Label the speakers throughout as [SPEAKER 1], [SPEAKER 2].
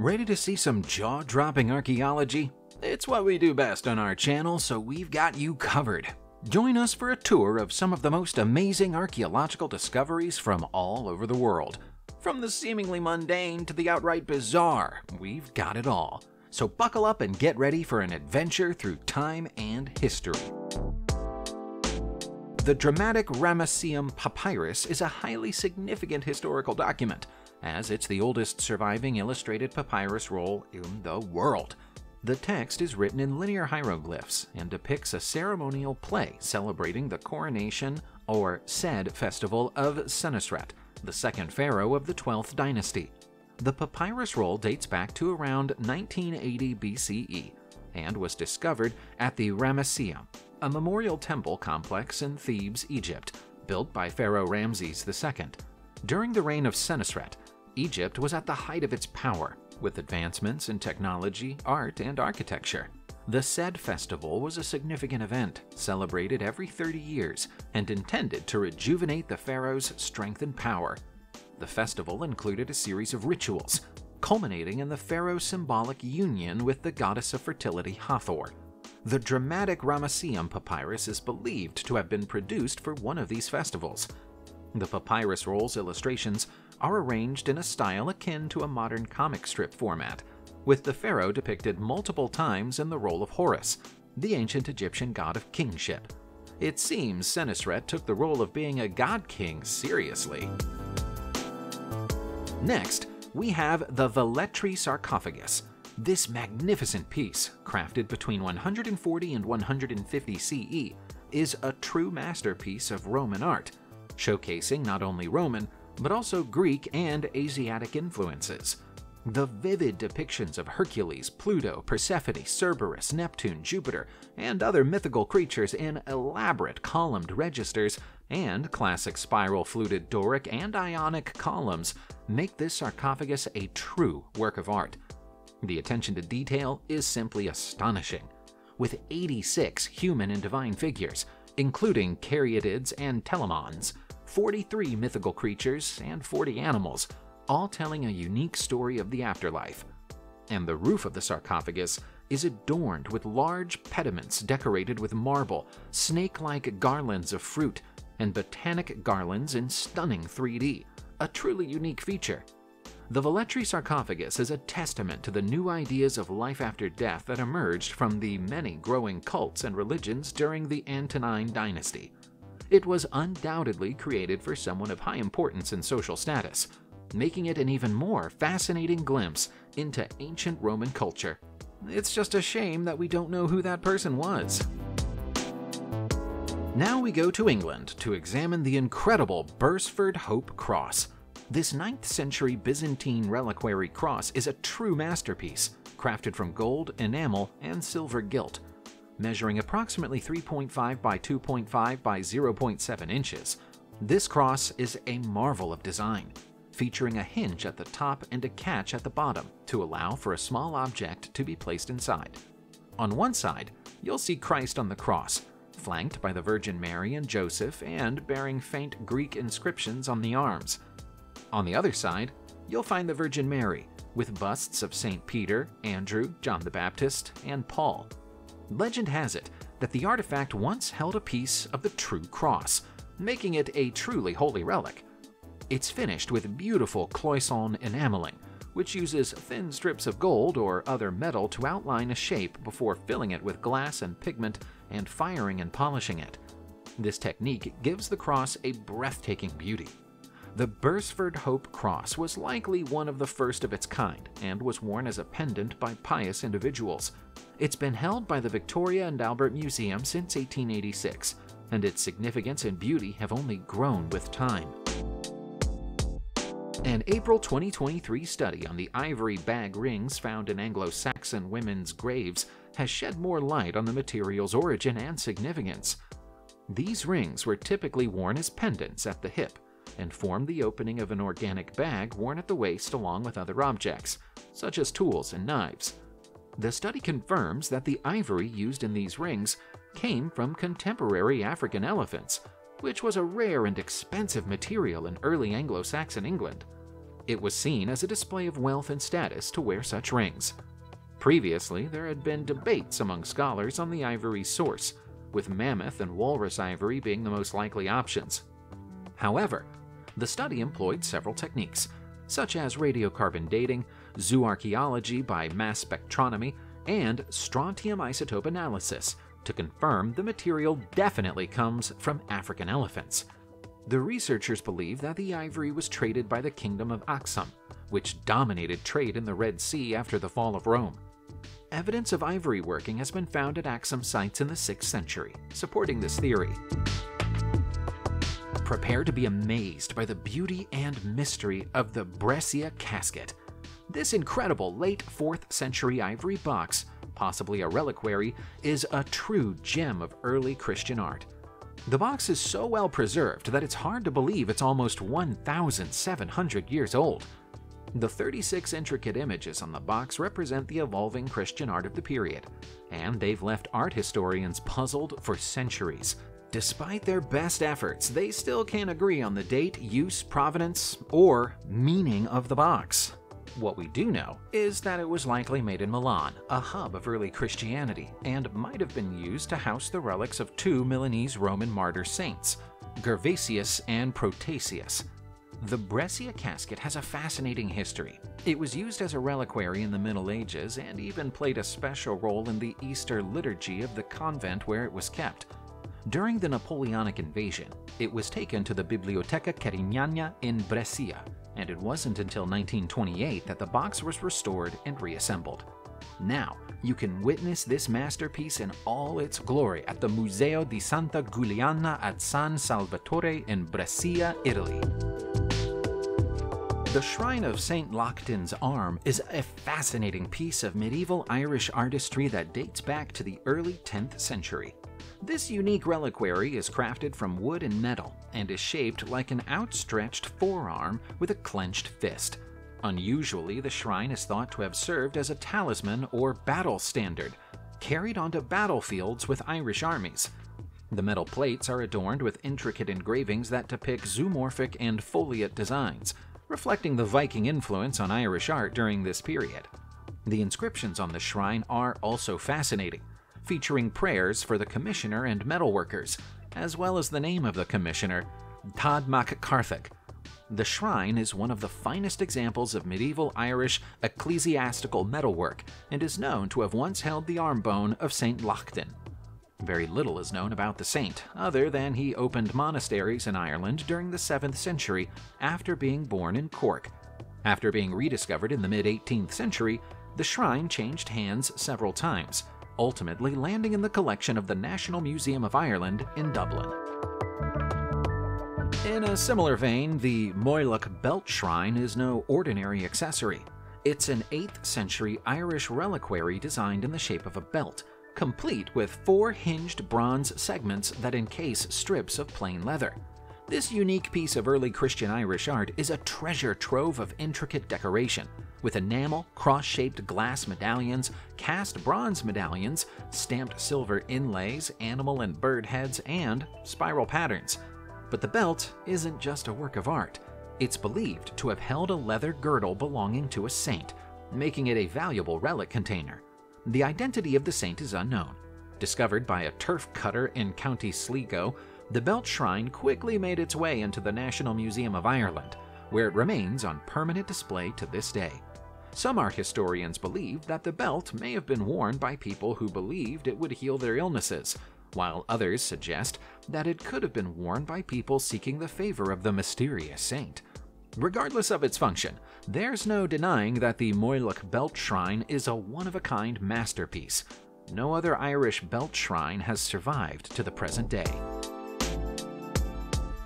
[SPEAKER 1] Ready to see some jaw dropping archaeology? It's what we do best on our channel, so we've got you covered. Join us for a tour of some of the most amazing archaeological discoveries from all over the world. From the seemingly mundane to the outright bizarre, we've got it all. So buckle up and get ready for an adventure through time and history. The dramatic Ramesseum Papyrus is a highly significant historical document, as it's the oldest surviving illustrated papyrus roll in the world. The text is written in linear hieroglyphs and depicts a ceremonial play celebrating the coronation or Sed festival of Senusret, the second pharaoh of the 12th dynasty. The papyrus roll dates back to around 1980 BCE and was discovered at the Ramesseum, a memorial temple complex in Thebes, Egypt, built by Pharaoh Ramses II. During the reign of Senusret, Egypt was at the height of its power, with advancements in technology, art, and architecture. The Sed Festival was a significant event, celebrated every 30 years, and intended to rejuvenate the pharaoh's strength and power. The festival included a series of rituals, culminating in the pharaoh's symbolic union with the goddess of fertility Hathor. The dramatic Ramesseum papyrus is believed to have been produced for one of these festivals. The papyrus roll's illustrations are arranged in a style akin to a modern comic strip format, with the pharaoh depicted multiple times in the role of Horus, the ancient Egyptian god of kingship. It seems Senusret took the role of being a god king seriously. Next, we have the Velletri sarcophagus. This magnificent piece, crafted between 140 and 150 CE, is a true masterpiece of Roman art, showcasing not only Roman, but also Greek and Asiatic influences. The vivid depictions of Hercules, Pluto, Persephone, Cerberus, Neptune, Jupiter, and other mythical creatures in elaborate columned registers and classic spiral fluted Doric and Ionic columns make this sarcophagus a true work of art. The attention to detail is simply astonishing. With 86 human and divine figures, including caryatids and telamons, 43 mythical creatures, and 40 animals, all telling a unique story of the afterlife. And the roof of the sarcophagus is adorned with large pediments decorated with marble, snake like garlands of fruit, and botanic garlands in stunning 3D, a truly unique feature. The Velletri sarcophagus is a testament to the new ideas of life after death that emerged from the many growing cults and religions during the Antonine dynasty. It was undoubtedly created for someone of high importance and social status, making it an even more fascinating glimpse into ancient Roman culture. It's just a shame that we don't know who that person was. Now we go to England to examine the incredible Beresford Hope Cross. This 9th century Byzantine reliquary cross is a true masterpiece, crafted from gold, enamel, and silver gilt measuring approximately 3.5 by 2.5 by 0.7 inches. This cross is a marvel of design, featuring a hinge at the top and a catch at the bottom to allow for a small object to be placed inside. On one side, you'll see Christ on the cross, flanked by the Virgin Mary and Joseph and bearing faint Greek inscriptions on the arms. On the other side, you'll find the Virgin Mary, with busts of St. Peter, Andrew, John the Baptist, and Paul. Legend has it that the artifact once held a piece of the true cross, making it a truly holy relic. It's finished with beautiful cloisonne enameling, which uses thin strips of gold or other metal to outline a shape before filling it with glass and pigment and firing and polishing it. This technique gives the cross a breathtaking beauty. The Beresford Hope Cross was likely one of the first of its kind and was worn as a pendant by pious individuals. It's been held by the Victoria and Albert Museum since 1886, and its significance and beauty have only grown with time. An April 2023 study on the ivory bag rings found in Anglo Saxon women's graves has shed more light on the material's origin and significance. These rings were typically worn as pendants at the hip and form the opening of an organic bag worn at the waist along with other objects, such as tools and knives. The study confirms that the ivory used in these rings came from contemporary African elephants, which was a rare and expensive material in early Anglo Saxon England. It was seen as a display of wealth and status to wear such rings. Previously, there had been debates among scholars on the ivory's source, with mammoth and walrus ivory being the most likely options. However, the study employed several techniques, such as radiocarbon dating, zooarchaeology by mass spectrometry, and strontium isotope analysis to confirm the material definitely comes from African elephants. The researchers believe that the ivory was traded by the kingdom of Aksum, which dominated trade in the Red Sea after the fall of Rome. Evidence of ivory working has been found at Aksum sites in the 6th century, supporting this theory. Prepare to be amazed by the beauty and mystery of the Brescia casket. This incredible late 4th century ivory box, possibly a reliquary, is a true gem of early Christian art. The box is so well preserved that it's hard to believe it's almost 1,700 years old. The 36 intricate images on the box represent the evolving Christian art of the period, and they've left art historians puzzled for centuries. Despite their best efforts, they still can't agree on the date, use, provenance, or meaning of the box. What we do know is that it was likely made in Milan, a hub of early Christianity, and might have been used to house the relics of two Milanese Roman martyr saints, Gervasius and Protasius. The Brescia casket has a fascinating history. It was used as a reliquary in the Middle Ages and even played a special role in the Easter liturgy of the convent where it was kept. During the Napoleonic invasion, it was taken to the Biblioteca Queriniana in Brescia, and it wasn't until 1928 that the box was restored and reassembled. Now, you can witness this masterpiece in all its glory at the Museo di Santa Giuliana at San Salvatore in Brescia, Italy. The Shrine of St. Lachtin's Arm is a fascinating piece of medieval Irish artistry that dates back to the early 10th century. This unique reliquary is crafted from wood and metal and is shaped like an outstretched forearm with a clenched fist. Unusually, the shrine is thought to have served as a talisman or battle standard, carried onto battlefields with Irish armies. The metal plates are adorned with intricate engravings that depict zoomorphic and foliate designs, reflecting the Viking influence on Irish art during this period. The inscriptions on the shrine are also fascinating featuring prayers for the commissioner and metalworkers, as well as the name of the commissioner, Tad Mac The shrine is one of the finest examples of medieval Irish ecclesiastical metalwork and is known to have once held the arm bone of St. Lachtin. Very little is known about the saint, other than he opened monasteries in Ireland during the 7th century after being born in Cork. After being rediscovered in the mid 18th century, the shrine changed hands several times, ultimately landing in the collection of the National Museum of Ireland in Dublin. In a similar vein, the Moylough Belt Shrine is no ordinary accessory. It's an 8th century Irish reliquary designed in the shape of a belt, complete with four hinged bronze segments that encase strips of plain leather. This unique piece of early Christian Irish art is a treasure trove of intricate decoration, with enamel, cross shaped glass medallions, cast bronze medallions, stamped silver inlays, animal and bird heads, and spiral patterns. But the belt isn't just a work of art. It's believed to have held a leather girdle belonging to a saint, making it a valuable relic container. The identity of the saint is unknown. Discovered by a turf cutter in County Sligo, the belt shrine quickly made its way into the National Museum of Ireland, where it remains on permanent display to this day. Some art historians believe that the belt may have been worn by people who believed it would heal their illnesses, while others suggest that it could have been worn by people seeking the favor of the mysterious saint. Regardless of its function, there's no denying that the Moylough Belt Shrine is a one of a kind masterpiece. No other Irish belt shrine has survived to the present day.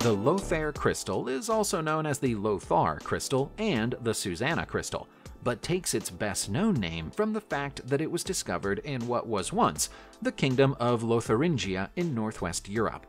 [SPEAKER 1] The Lothair crystal is also known as the Lothar crystal and the Susanna crystal but takes its best known name from the fact that it was discovered in what was once the Kingdom of Lotharingia in northwest Europe.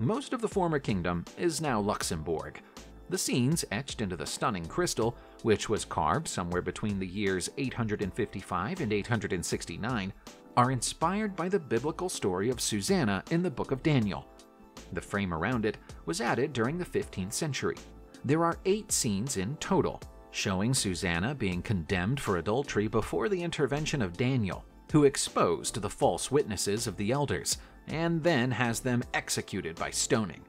[SPEAKER 1] Most of the former kingdom is now Luxembourg. The scenes etched into the stunning crystal, which was carved somewhere between the years 855 and 869, are inspired by the biblical story of Susanna in the Book of Daniel. The frame around it was added during the 15th century. There are eight scenes in total, showing Susanna being condemned for adultery before the intervention of Daniel, who exposed the false witnesses of the elders and then has them executed by stoning.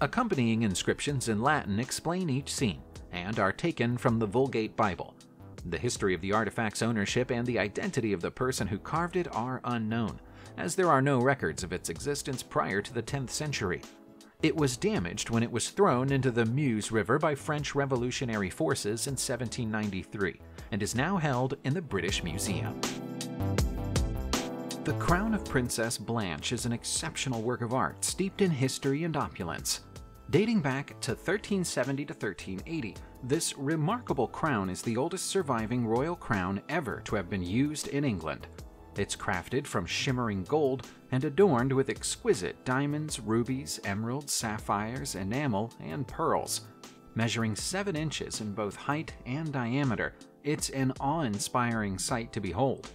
[SPEAKER 1] Accompanying inscriptions in Latin explain each scene and are taken from the Vulgate Bible. The history of the artifact's ownership and the identity of the person who carved it are unknown, as there are no records of its existence prior to the 10th century. It was damaged when it was thrown into the Meuse River by French revolutionary forces in 1793 and is now held in the British Museum. The Crown of Princess Blanche is an exceptional work of art steeped in history and opulence. Dating back to 1370 to 1380, this remarkable crown is the oldest surviving royal crown ever to have been used in England. It's crafted from shimmering gold and adorned with exquisite diamonds, rubies, emeralds, sapphires, enamel, and pearls. Measuring 7 inches in both height and diameter, it's an awe inspiring sight to behold.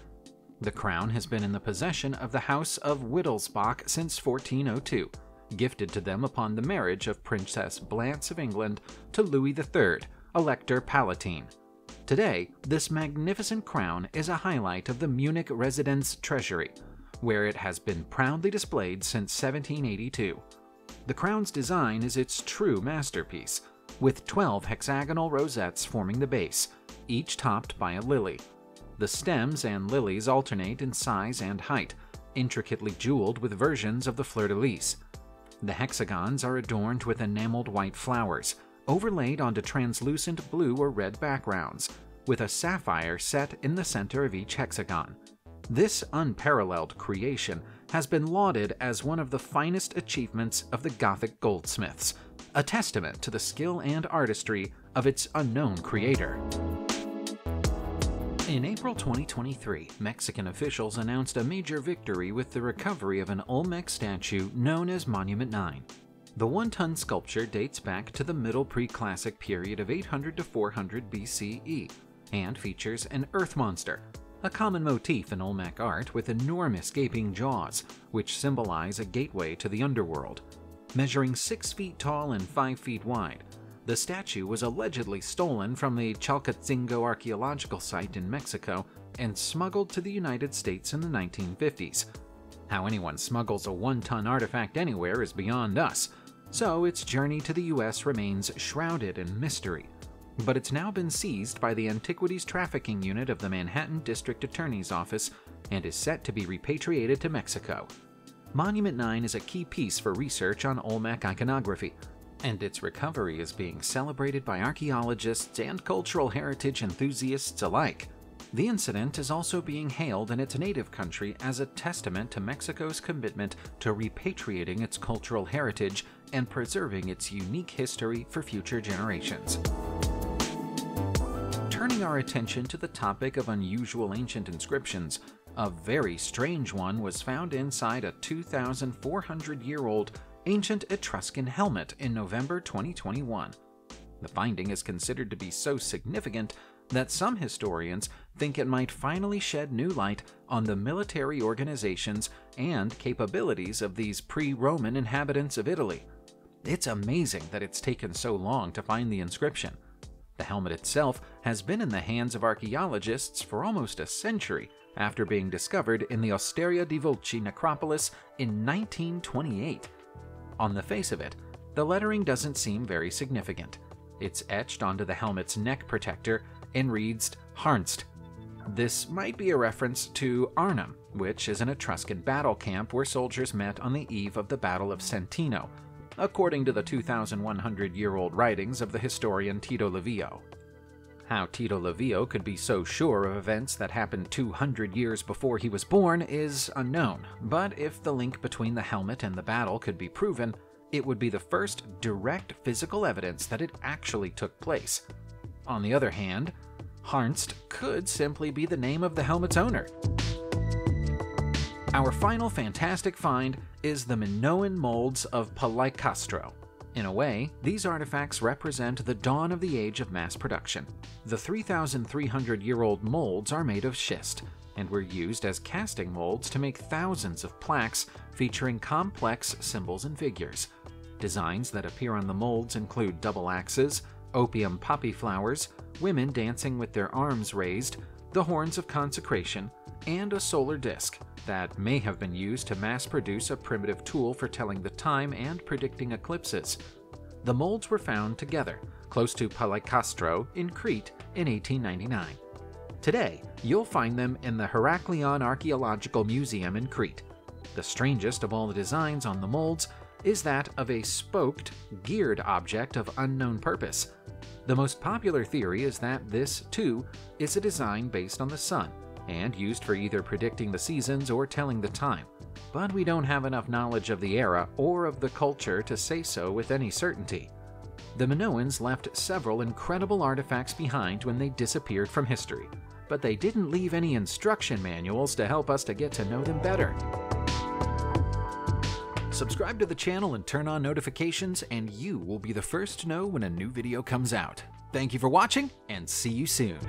[SPEAKER 1] The crown has been in the possession of the House of Wittelsbach since 1402, gifted to them upon the marriage of Princess Blanche of England to Louis III, Elector Palatine. Today, this magnificent crown is a highlight of the Munich residence treasury, where it has been proudly displayed since 1782. The crown's design is its true masterpiece, with 12 hexagonal rosettes forming the base, each topped by a lily. The stems and lilies alternate in size and height, intricately jeweled with versions of the fleur-de-lis. The hexagons are adorned with enameled white flowers, overlaid onto translucent blue or red backgrounds, with a sapphire set in the center of each hexagon. This unparalleled creation has been lauded as one of the finest achievements of the Gothic goldsmiths, a testament to the skill and artistry of its unknown creator. In April 2023, Mexican officials announced a major victory with the recovery of an Olmec statue known as Monument 9. The one ton sculpture dates back to the Middle Preclassic period of 800 to 400 BCE and features an earth monster, a common motif in Olmec art with enormous gaping jaws, which symbolize a gateway to the underworld. Measuring 6 feet tall and 5 feet wide, the statue was allegedly stolen from the Chalcatzingo archaeological site in Mexico and smuggled to the United States in the 1950s. How anyone smuggles a one ton artifact anywhere is beyond us, so its journey to the US remains shrouded in mystery. But it's now been seized by the Antiquities Trafficking Unit of the Manhattan District Attorney's Office and is set to be repatriated to Mexico. Monument 9 is a key piece for research on Olmec iconography, and its recovery is being celebrated by archaeologists and cultural heritage enthusiasts alike. The incident is also being hailed in its native country as a testament to Mexico's commitment to repatriating its cultural heritage and preserving its unique history for future generations. Turning our attention to the topic of unusual ancient inscriptions, a very strange one was found inside a 2,400 year old ancient Etruscan helmet in November 2021. The finding is considered to be so significant that some historians think it might finally shed new light on the military organizations and capabilities of these pre Roman inhabitants of Italy. It's amazing that it's taken so long to find the inscription. The helmet itself has been in the hands of archaeologists for almost a century after being discovered in the Osteria di Vulci necropolis in 1928. On the face of it, the lettering doesn't seem very significant. It's etched onto the helmet's neck protector and reads Harnst. This might be a reference to Arnhem, which is an Etruscan battle camp where soldiers met on the eve of the Battle of Sentino, according to the 2,100 year old writings of the historian Tito Livio. How Tito Livio could be so sure of events that happened 200 years before he was born is unknown, but if the link between the helmet and the battle could be proven, it would be the first direct physical evidence that it actually took place. On the other hand, Harnst could simply be the name of the helmet's owner. Our final fantastic find is the Minoan molds of Palaikastro, in a way, these artifacts represent the dawn of the age of mass production. The 3,300 year old molds are made of schist and were used as casting molds to make thousands of plaques featuring complex symbols and figures. Designs that appear on the molds include double axes, opium poppy flowers, women dancing with their arms raised, the horns of consecration, and a solar disk that may have been used to mass produce a primitive tool for telling the time and predicting eclipses. The molds were found together, close to Palaikastro in Crete in 1899. Today, you'll find them in the Heraklion Archaeological Museum in Crete. The strangest of all the designs on the molds is that of a spoked, geared object of unknown purpose. The most popular theory is that this, too, is a design based on the sun and used for either predicting the seasons or telling the time. But we don't have enough knowledge of the era or of the culture to say so with any certainty. The Minoans left several incredible artifacts behind when they disappeared from history, but they didn't leave any instruction manuals to help us to get to know them better. Subscribe to the channel and turn on notifications, and you will be the first to know when a new video comes out. Thank you for watching, and see you soon.